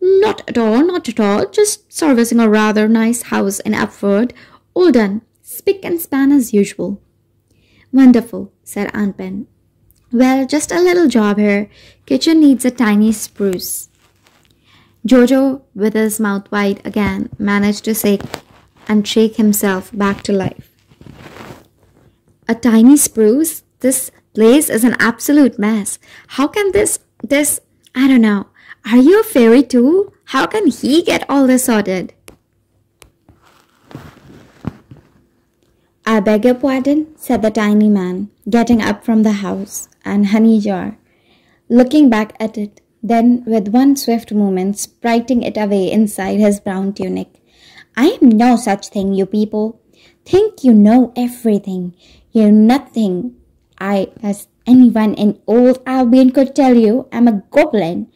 Not at all, not at all. Just servicing a rather nice house in Upford. All done. Spick and span as usual. Wonderful, said Aunt Pen. Well, just a little job here. Kitchen needs a tiny spruce. Jojo, with his mouth wide again, managed to say and shake himself back to life. A tiny spruce? This place is an absolute mess. How can this, this, I don't know. Are you a fairy too? How can he get all this sorted? I beg your pardon, said the tiny man, getting up from the house and honey jar, looking back at it, then with one swift movement spriting it away inside his brown tunic. I am no such thing, you people. Think you know everything. You're nothing. I, as anyone in old Albion could tell you, I'm a goblin.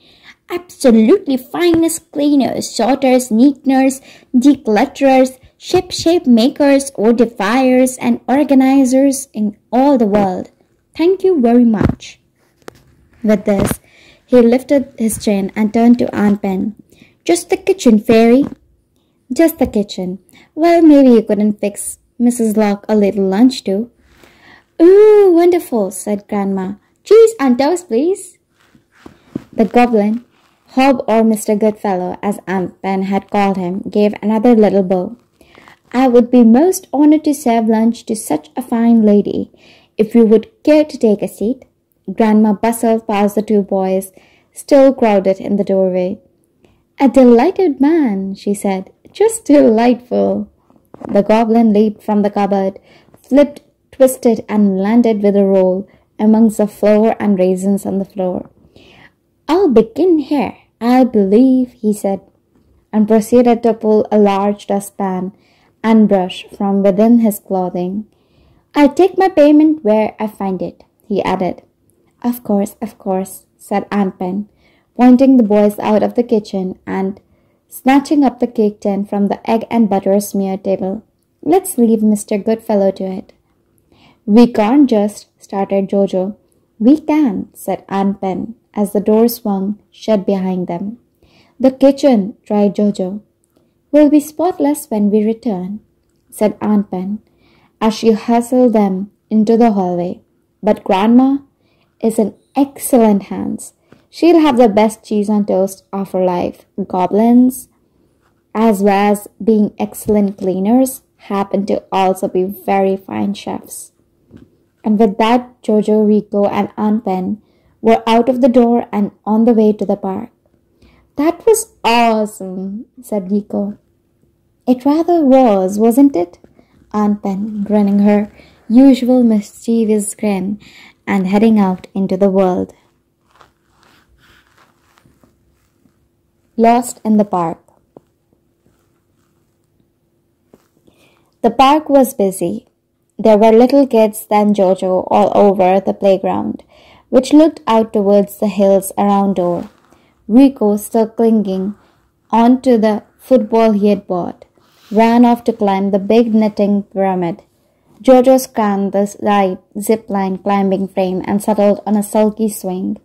Absolutely finest cleaners, sorters, neateners, declutterers, ship shape makers defiers and organizers in all the world. Thank you very much. With this, he lifted his chin and turned to Aunt Pen. Just the kitchen, Fairy. Just the kitchen. Well, maybe you couldn't fix Mrs. Lock a little lunch too. Ooh, wonderful, said Grandma. Cheese and toast, please. The goblin, Hob or Mr. Goodfellow, as Aunt Pen had called him, gave another little bow. I would be most honored to serve lunch to such a fine lady. If you would care to take a seat. Grandma bustled past the two boys, still crowded in the doorway. A delighted man, she said. Just delightful. The goblin leaped from the cupboard, flipped, twisted, and landed with a roll amongst the flour and raisins on the floor. I'll begin here, I believe, he said, and proceeded to pull a large dustpan and brush from within his clothing. I'll take my payment where I find it, he added. Of course, of course, said Aunt Pen, pointing the boys out of the kitchen and snatching up the cake tin from the egg and butter smear table. Let's leave Mr. Goodfellow to it. We can't just, started Jojo. We can, said Aunt Pen as the door swung shut behind them. The kitchen, cried Jojo. Will be spotless when we return, said Aunt Pen as she hustled them into the hallway. But Grandma is in excellent hands. She'll have the best cheese on toast of her life. Goblins, as well as being excellent cleaners, happen to also be very fine chefs. And with that, Jojo, Rico, and Aunt Pen were out of the door and on the way to the park. That was awesome, said Rico. It rather was, wasn't it? Aunt Pen, grinning her usual mischievous grin and heading out into the world. Lost in the Park The park was busy. There were little kids than Jojo all over the playground, which looked out towards the hills around Dor. Rico, still clinging on to the football he had bought, ran off to climb the big knitting pyramid. Jojo scanned the light zip line climbing frame and settled on a sulky swing.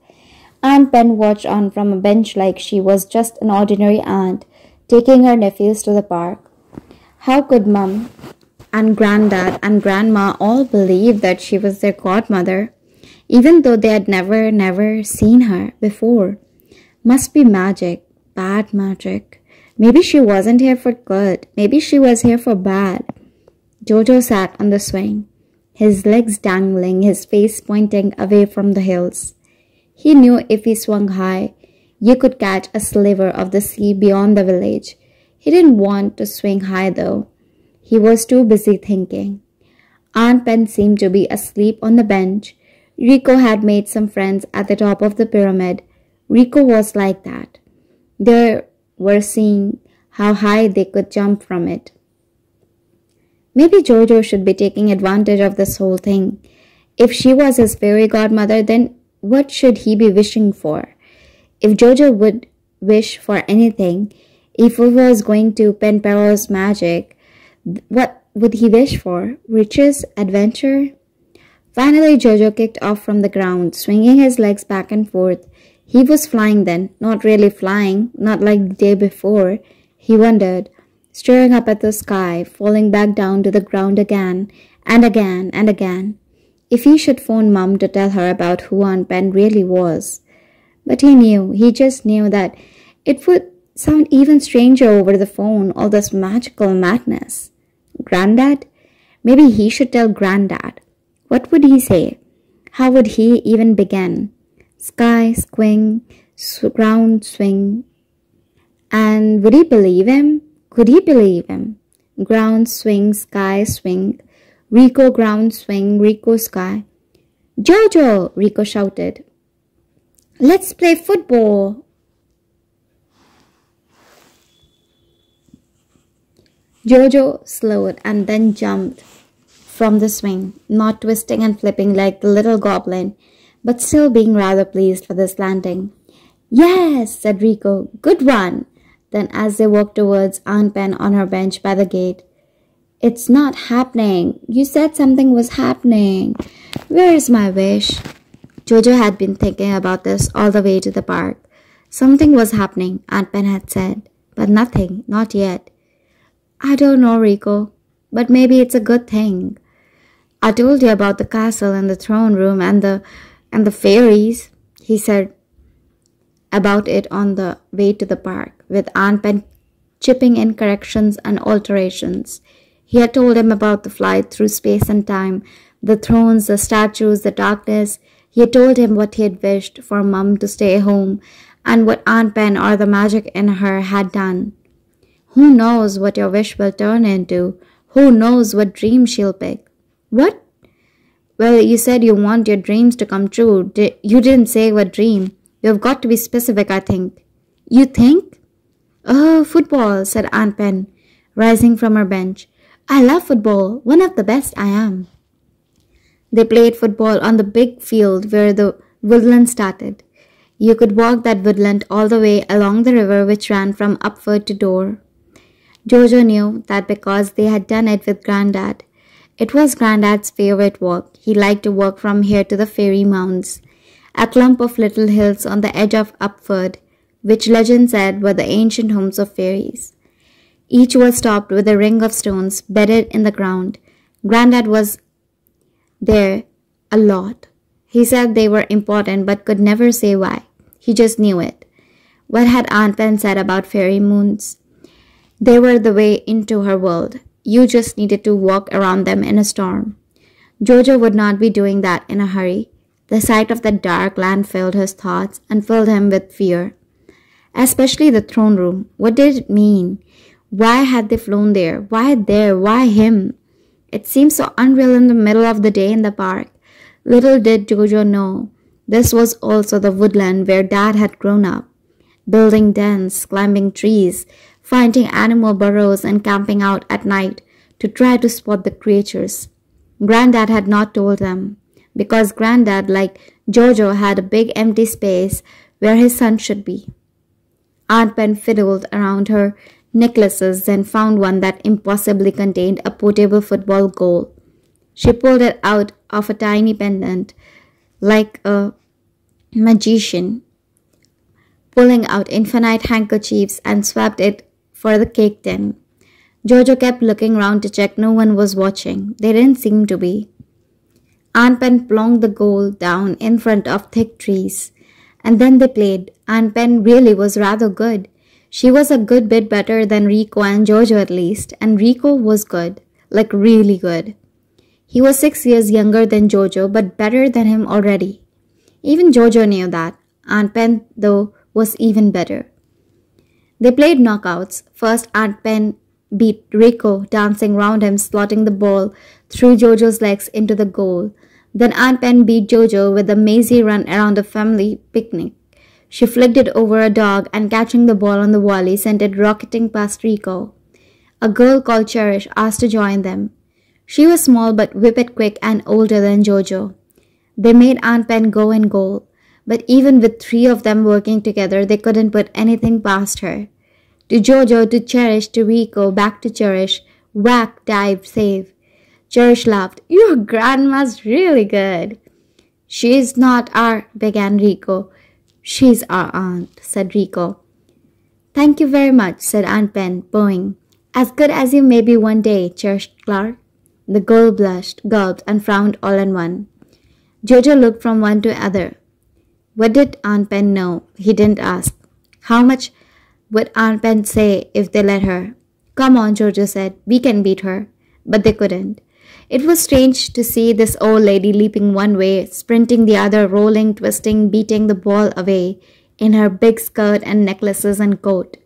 Aunt Pen watched on from a bench like she was just an ordinary aunt, taking her nephews to the park. How could Mum and Granddad and Grandma all believed that she was their godmother, even though they had never, never seen her before? Must be magic, bad magic. Maybe she wasn't here for good. Maybe she was here for bad. Jojo sat on the swing, his legs dangling, his face pointing away from the hills. He knew if he swung high, you could catch a sliver of the sea beyond the village. He didn't want to swing high though. He was too busy thinking. Aunt Pen seemed to be asleep on the bench. Rico had made some friends at the top of the pyramid Rico was like that. They were seeing how high they could jump from it. Maybe Jojo should be taking advantage of this whole thing. If she was his fairy godmother, then what should he be wishing for? If Jojo would wish for anything, if he was going to Penperrow's magic, what would he wish for? Riches? Adventure? Finally, Jojo kicked off from the ground, swinging his legs back and forth. He was flying then, not really flying, not like the day before. He wondered, staring up at the sky, falling back down to the ground again and again and again. If he should phone Mum to tell her about who Aunt Pen really was. But he knew, he just knew that it would sound even stranger over the phone, all this magical madness. Grandad? Maybe he should tell Grandad. What would he say? How would he even begin? sky swing, ground swing. And would he believe him? Could he believe him? Ground swing, sky swing, Rico ground swing, Rico sky. Jojo! Rico shouted. Let's play football. Jojo slowed and then jumped from the swing, not twisting and flipping like the little goblin but still being rather pleased for this landing. Yes, said Rico, good one. Then, as they walked towards Aunt Pen on her bench by the gate, It's not happening. You said something was happening. Where is my wish? Jojo had been thinking about this all the way to the park. Something was happening, Aunt Pen had said. but nothing, not yet. I don't know, Rico, but maybe it's a good thing. I told you about the castle and the throne room and the and the fairies, he said about it on the way to the park, with Aunt Pen chipping in corrections and alterations. He had told him about the flight through space and time, the thrones, the statues, the darkness. He had told him what he had wished for Mum to stay home and what Aunt Pen or the magic in her had done. Who knows what your wish will turn into? Who knows what dream she'll pick? What? Well, you said you want your dreams to come true. You didn't say what dream. You've got to be specific, I think. You think? Oh, football, said Aunt Pen, rising from her bench. I love football, one of the best I am. They played football on the big field where the woodland started. You could walk that woodland all the way along the river which ran from Upford to Dor. Jojo knew that because they had done it with Grandad. It was Grandad's favorite walk. He liked to walk from here to the fairy mounds, a clump of little hills on the edge of Upford, which legend said were the ancient homes of fairies. Each was topped with a ring of stones bedded in the ground. Grandad was there a lot. He said they were important but could never say why. He just knew it. What had Aunt Pen said about fairy mounds? They were the way into her world. You just needed to walk around them in a storm. Jojo would not be doing that in a hurry. The sight of that dark land filled his thoughts and filled him with fear. Especially the throne room. What did it mean? Why had they flown there? Why there? Why him? It seemed so unreal in the middle of the day in the park. Little did Jojo know this was also the woodland where Dad had grown up, building dens, climbing trees, finding animal burrows, and camping out at night to try to spot the creatures. Granddad had not told them, because Granddad, like Jojo, had a big empty space where his son should be. Aunt Pen fiddled around her necklaces, then found one that impossibly contained a portable football goal. She pulled it out of a tiny pendant like a magician, pulling out infinite handkerchiefs and swapped it for the cake tin. Jojo kept looking round to check no one was watching. They didn't seem to be. Aunt Pen plonked the goal down in front of thick trees. And then they played. Aunt Pen really was rather good. She was a good bit better than Rico and Jojo at least, and Rico was good, like really good. He was six years younger than Jojo, but better than him already. Even Jojo knew that. Aunt Pen, though, was even better. They played knockouts. First, Aunt Pen beat Rico, dancing round him, slotting the ball through Jojo's legs into the goal. Then Aunt Pen beat Jojo with a mazy run around a family picnic. She flicked it over a dog and catching the ball on the volley sent it rocketing past Rico. A girl called Cherish asked to join them. She was small but whippet quick and older than Jojo. They made Aunt Pen go and goal, but even with three of them working together, they couldn't put anything past her. To Jojo, to Cherish, to Rico, back to Cherish, whack, dive, save. Cherish laughed. Your grandma's really good. She's not our, began Rico. She's our aunt, said Rico. Thank you very much, said Aunt Pen, bowing. As good as you may be one day, Cherish Clark. The girl blushed, gulped, and frowned all in one. Jojo looked from one to other. What did Aunt Pen know? He didn't ask. How much would Aunt Pen say if they let her? Come on, Jojo said. We can beat her. But they couldn't. It was strange to see this old lady leaping one way, sprinting the other, rolling, twisting, beating the ball away in her big skirt and necklaces and coat.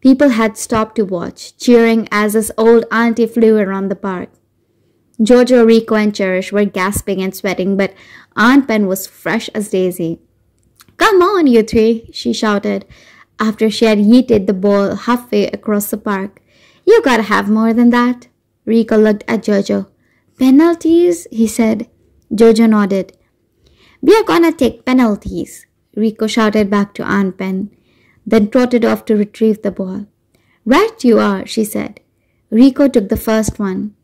People had stopped to watch, cheering as this old auntie flew around the park. Jojo, Rico, and Cherish were gasping and sweating, but Aunt Pen was fresh as Daisy. Come on, you three, she shouted after she had yeeted the ball halfway across the park. You gotta have more than that. Rico looked at Jojo. Penalties? he said. Jojo nodded. We're gonna take penalties, Rico shouted back to Aunt Pen, then trotted off to retrieve the ball. Right you are, she said. Rico took the first one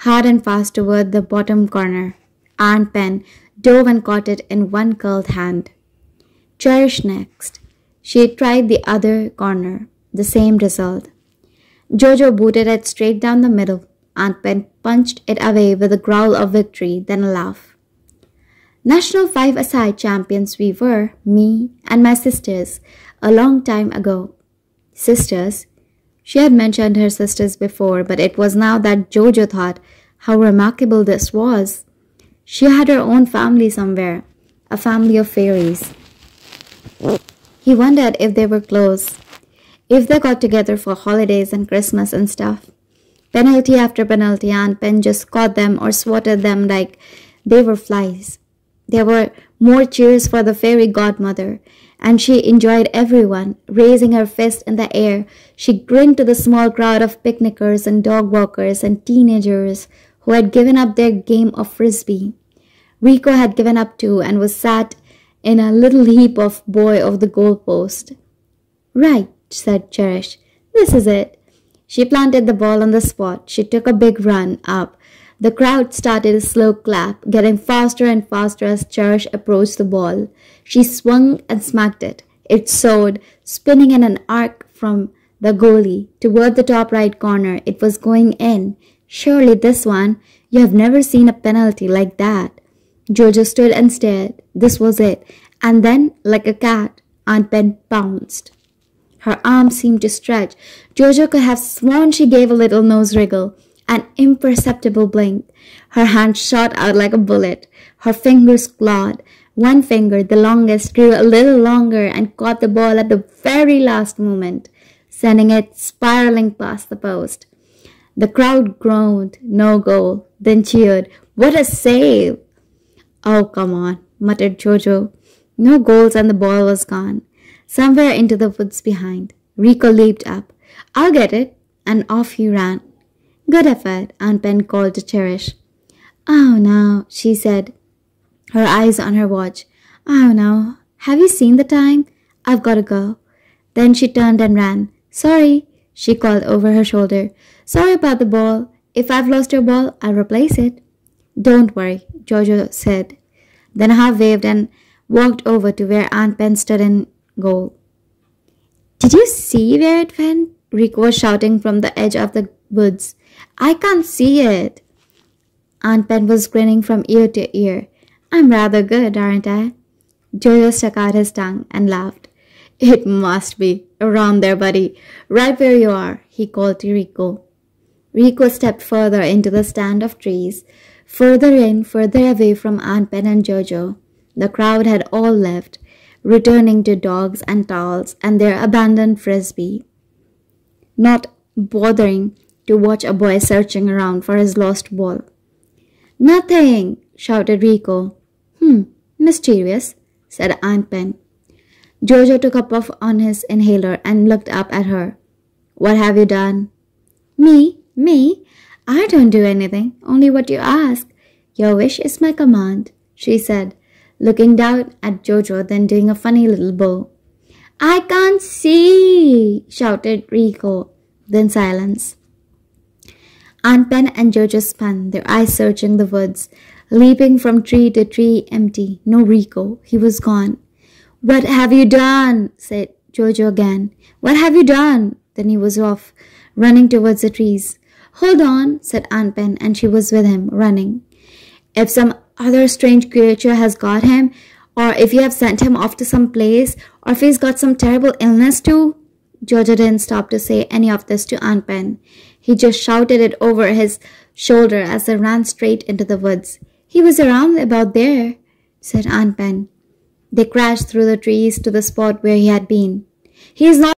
hard and fast toward the bottom corner. Aunt Pen dove and caught it in one curled hand. Cherish next. She tried the other corner. The same result. Jojo booted it straight down the middle. Aunt Pen punched it away with a growl of victory, then a laugh. National five-a-side champions we were, me and my sisters, a long time ago. Sisters? She had mentioned her sisters before, but it was now that Jojo thought how remarkable this was. She had her own family somewhere, a family of fairies. He wondered if they were close, if they got together for holidays and Christmas and stuff. Penalty after penalty, Aunt Pen just caught them or swatted them like they were flies. There were more cheers for the fairy godmother, and she enjoyed everyone. Raising her fist in the air, she grinned to the small crowd of picnickers and dog walkers and teenagers who had given up their game of frisbee. Rico had given up too and was sat in a little heap of boy of the goalpost. Right, said Cherish. This is it. She planted the ball on the spot. She took a big run up. The crowd started a slow clap, getting faster and faster as Cherish approached the ball. She swung and smacked it. It soared, spinning in an arc from the goalie toward the top right corner. It was going in. Surely this one. You have never seen a penalty like that. Jojo stood and stared. This was it. And then, like a cat, Aunt Pen pounced. Her arms seemed to stretch. Jojo could have sworn she gave a little nose wriggle, an imperceptible blink. Her hand shot out like a bullet. Her fingers clawed. One finger, the longest, grew a little longer and caught the ball at the very last moment, sending it spiraling past the post. The crowd groaned, no goal, then cheered, What a save! Oh, come on, muttered Jojo. No goals and the ball was gone somewhere into the woods behind. Rico leaped up. I'll get it. And off he ran. Good effort, Aunt Pen called to Cherish. Oh, no, she said, her eyes on her watch. Oh, no. Have you seen the time? I've got to go. Then she turned and ran. Sorry, she called over her shoulder. Sorry about the ball. If I've lost your ball, I'll replace it. Don't worry, Jojo said. Then half waved and walked over to where Aunt Pen stood in goal. Did you see where it went? Rico was shouting from the edge of the woods. I can't see it. Aunt Pen was grinning from ear to ear. I'm rather good, aren't I? Jojo stuck out his tongue and laughed. It must be. Around there, buddy. Right where you are, he called to Rico. Rico stepped further into the stand of trees, further in, further away from Aunt Pen and Jojo. The crowd had all left, returning to dogs and towels and their abandoned frisbee, not bothering to watch a boy searching around for his lost ball. Nothing, shouted Rico. Hmm, mysterious, said Aunt Pen. Jojo took a puff on his inhaler and looked up at her. What have you done? Me? Me? I don't do anything, only what you ask. Your wish is my command, she said, looking down at Jojo, then doing a funny little bow. I can't see, shouted Rico. Then silence. Aunt Pen and Jojo spun, their eyes searching the woods, leaping from tree to tree empty. No Rico. He was gone. What have you done? said Jojo again. What have you done? Then he was off, running towards the trees. Hold on, said Aunt and she was with him, running. If some other strange creature has got him, or if you have sent him off to some place, or if he's got some terrible illness too. Georgia didn't stop to say any of this to Aunt. He just shouted it over his shoulder as they ran straight into the woods. He was around about there, said Aunt. They crashed through the trees to the spot where he had been. He is not